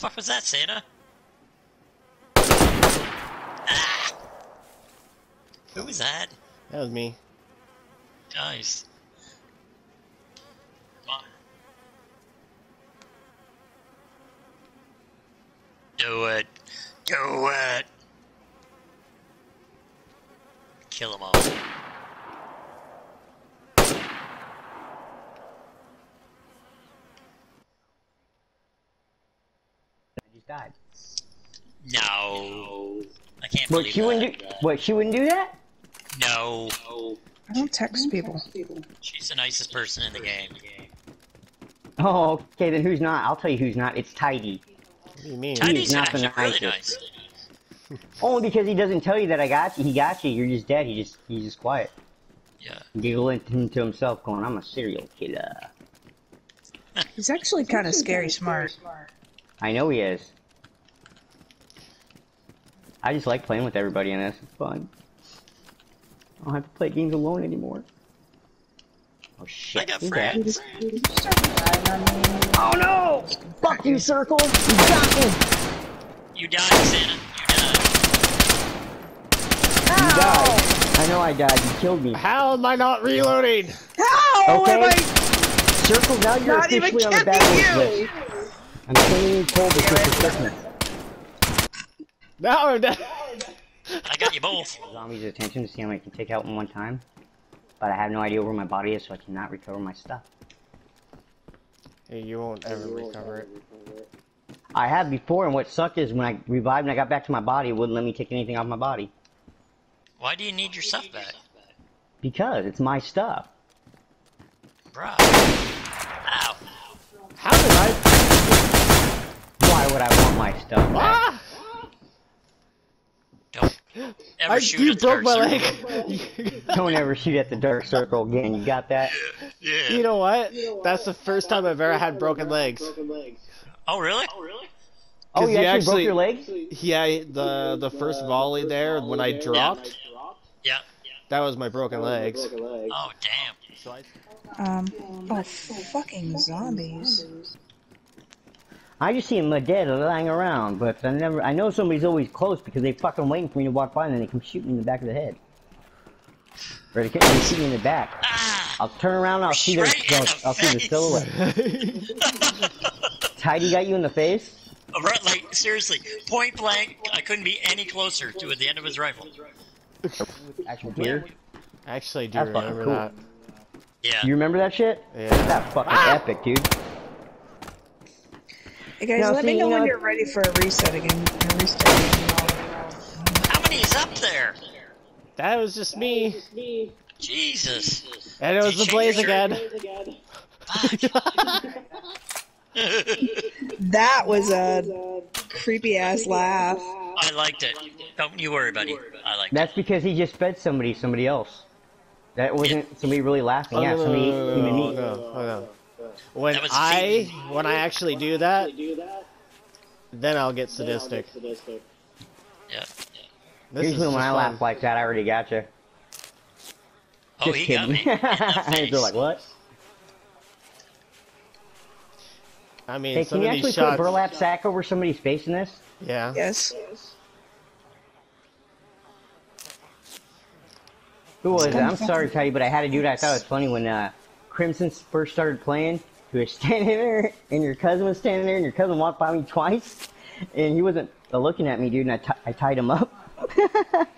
What the fuck was that, Santa? Ah! Who was that? That was me. Nice. Do it. Do it. Kill them all. Died. No. I can't What believe she wouldn't do? What she wouldn't do that? No. I don't text people. She's the nicest person in the game. Oh, okay. Then who's not? I'll tell you who's not. It's Tidy. What do you mean? Tiny's not the actually really nicest. nice. Only because he doesn't tell you that I got you. He got you. You're just dead. He just he's just quiet, Yeah. giggling to himself, going, "I'm a serial killer." He's actually kind of scary smart. I know he is. I just like playing with everybody in this. It's fun. I don't have to play games alone anymore. Oh shit! I got who's friends. Oh no! Fuck you, Circle! You got me! You died, Santa. You died. You died. I know I died. You killed me. How am I not reloading? How Okay. am I Circle, now you're not even officially on the kidding bad you? list. I'm sending you cold this is for Christmas. Now I'm dead. I got you both. Zombies' attention to see how many I can take out in one time. But I have no idea where my body is, so I cannot recover my stuff. Hey, you won't ever recover it. I have before, and what sucked is when I revived and I got back to my body, it wouldn't let me take anything off my body. Why do you need your stuff back? Because it's my stuff. Bruh. Ow. How did I? Why would I want my stuff back? Ah! Don't ever I, shoot you at the broke my dark leg. Don't ever shoot at the dark circle again. You got that? Yeah. you know what? That's the first time I've ever had broken legs. Oh, really? Oh, you you actually, actually- broke your leg? Yeah, the the first volley there when I dropped, Yeah. that was my broken legs. Oh, damn. So I, Um, oh, fucking zombies. I just see them dead lying around, but I never. I know somebody's always close because they fucking waiting for me to walk by and then they come shoot me in the back of the head. Or they, can, they shoot me in the back. Ah! I'll turn around. and I'll see their. Straight in I'll, the I'll see the face. silhouette. Tidy got you in the face. Right, like, seriously, point blank, I couldn't be any closer to the end of his rifle. Actual beer. actually, I do That's remember cool. that. Yeah. You remember that shit? Yeah. That's fucking epic, dude. Hey guys, Now, let me know you when you're ready for a reset again. A restart again. How many is up there? That was just me, me Jesus. and it was the blaze change again. That was a creepy ass laugh. I liked it. Don't you worry, buddy. I liked it. That's because he just fed somebody, somebody else. That wasn't somebody really laughing. Oh, yeah, no, somebody no, human no, meat. no, no, no. When That was I feeding. when I actually do that, then I'll get sadistic. Yeah. This is Usually when I laugh like that, I already got you. Oh, Just he got kidding. me. In the face. They're like, what? I mean, Hey, some can you of actually these put a burlap sack over somebody's face in this? Yeah. Yes. Who was it? I'm sorry, Teddy, but I had to do it. I thought it was funny when uh, Crimson first started playing. You were standing there, and your cousin was standing there, and your cousin walked by me twice, and he wasn't uh, looking at me, dude. And I I tied him up.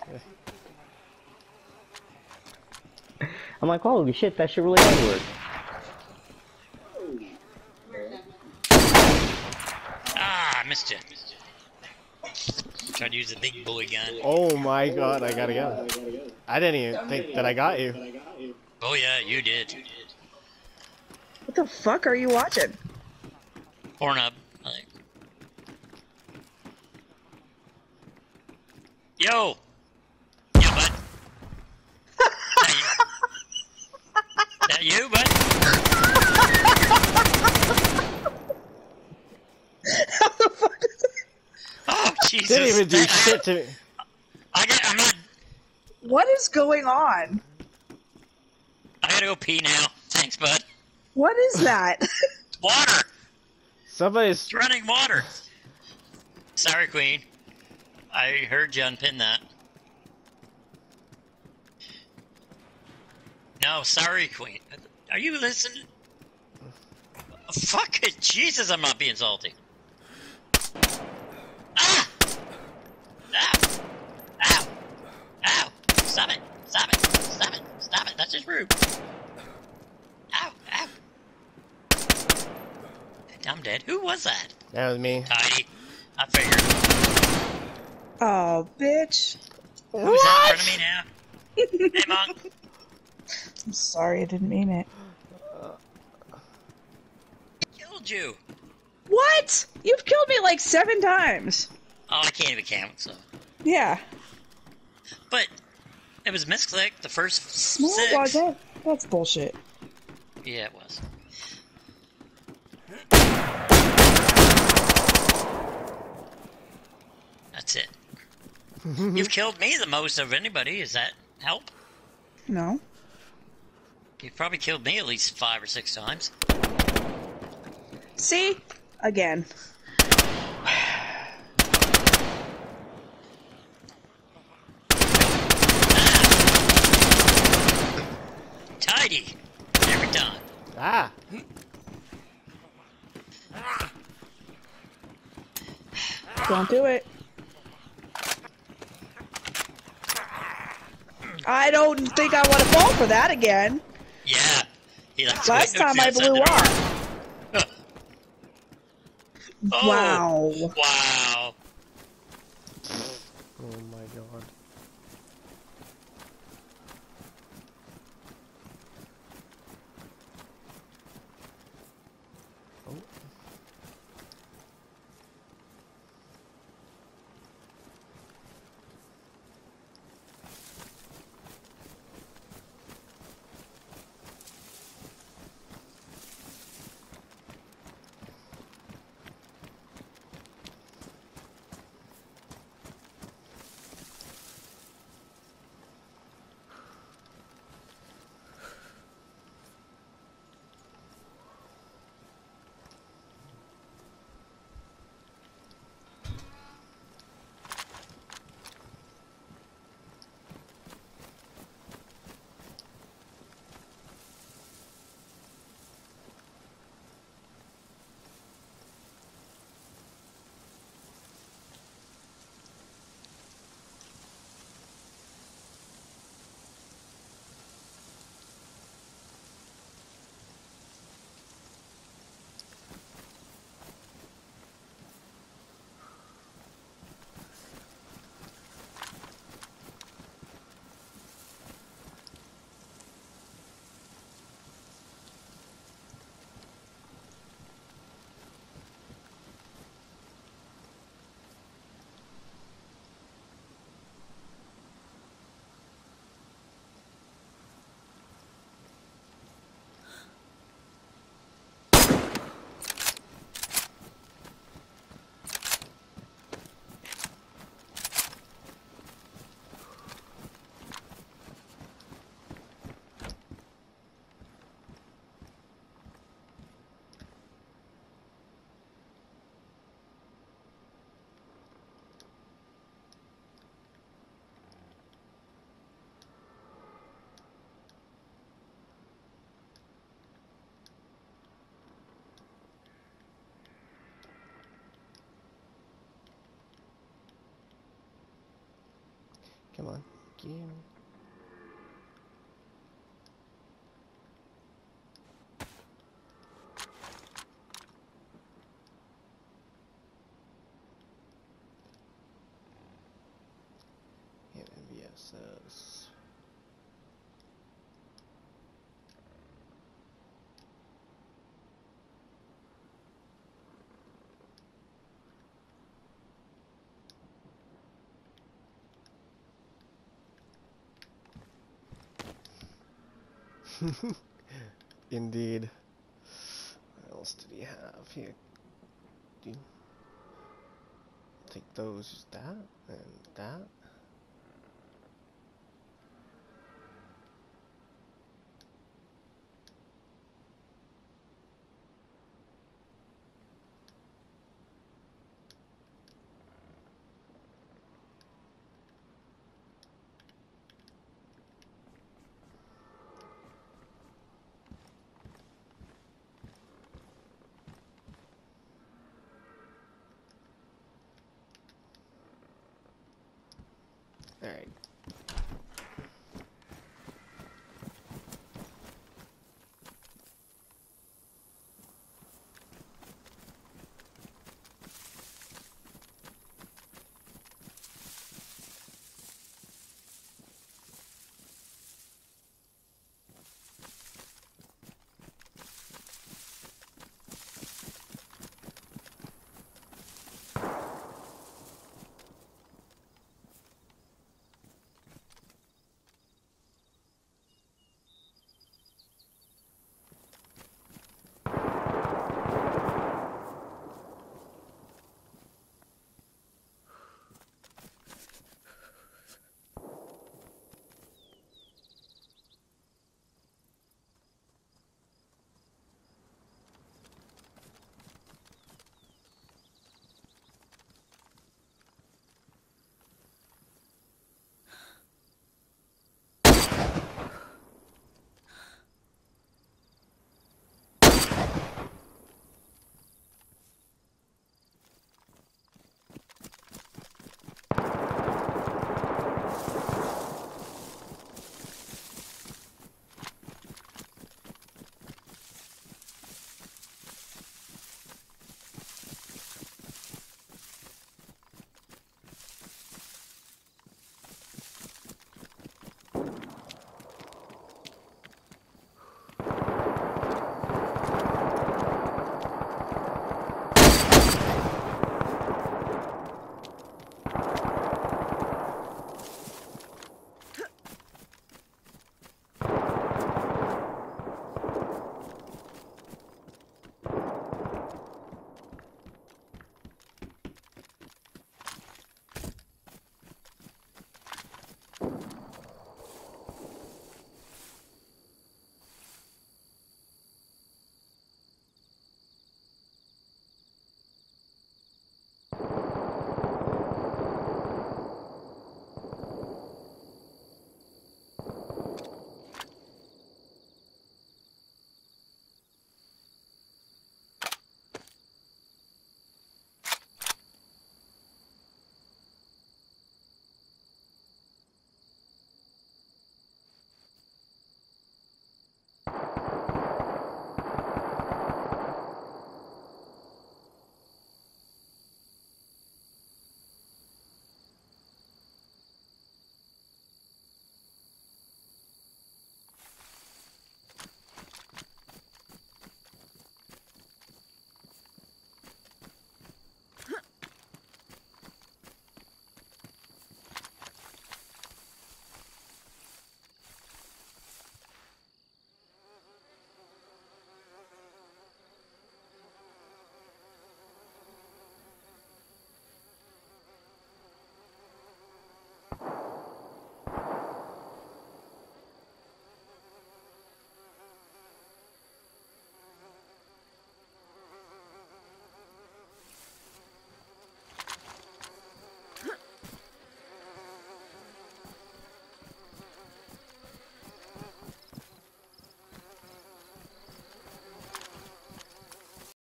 I'm like, holy shit, that shit really does work. Ah, I missed you. Tried to use a big boy gun. Oh my god, I gotta go. I didn't even think that I got you. Oh yeah, you did. What the fuck are you watching? Pornhub. I. Yo! Yo, bud. that, you? that you, bud? How the fuck Oh, Jesus. Didn't even do shit to me. I, got, I'm not. What is going on? I gotta go pee now. Thanks, bud. What is that? Water! Somebody's It's running water. Sorry, Queen. I heard you unpin that. No, sorry, Queen. Are you listening? Fuck it, Jesus! I'm not being salty. Ah! Ow! Ow! Ow! Stop it! Stop it! Stop it! Stop it! That's just rude. Ow! Ow! I'm dead. Who was that? That was me. Tidy. I figured. Oh, bitch. Who's that in front of me now? hey, Monk. I'm sorry, I didn't mean it. I Killed you. What? You've killed me like seven times. Oh, I can't even count, so. Yeah. But it was misclick the first No, six. well, that, that's bullshit. Yeah, it was. That's it. You've killed me the most of anybody. Is that help? No. You've probably killed me at least five or six times. See? Again. Tidy. Every time. Ah! Don't do it. I don't think I want to fall for that again. Yeah. Last time I blew up. Oh, Wow. Wow. Come on in. Yeah, MVSS. Indeed. What else did he have here? Take those, that, and that, All right.